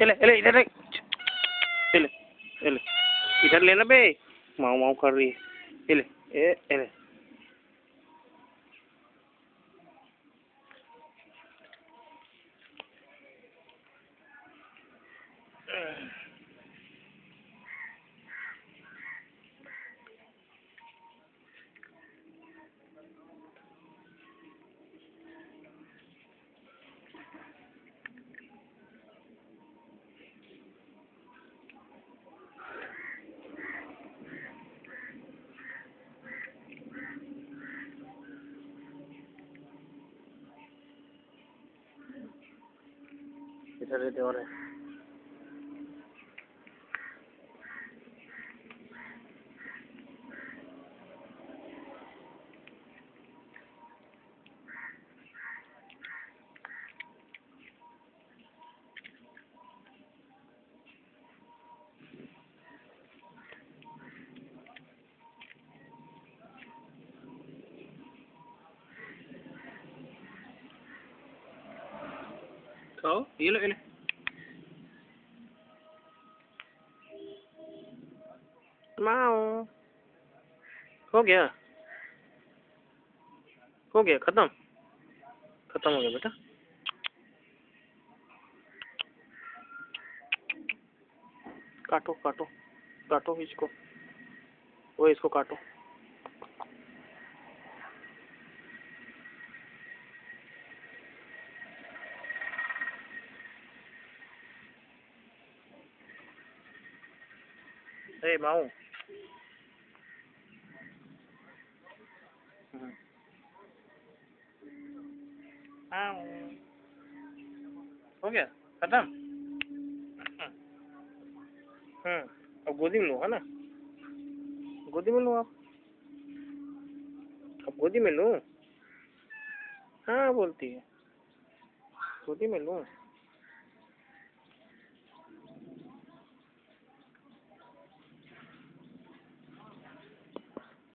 ये ले ये ले इधर ले ये ले ये ले इधर लेना बे माऊ माऊ कर रही है ये ले ये ये ले इधर रहते माओ हो गया हो गया खत्म खत्म हो गया बेटा काटो काटो काटो इसको वो इसको काटो माऊ हम्म। हो गया खत्म हम्म अब गोदी में लो है ना? गोदी में लो आप। अब गोदी में लो। हाँ बोलती है। गोदी में लो।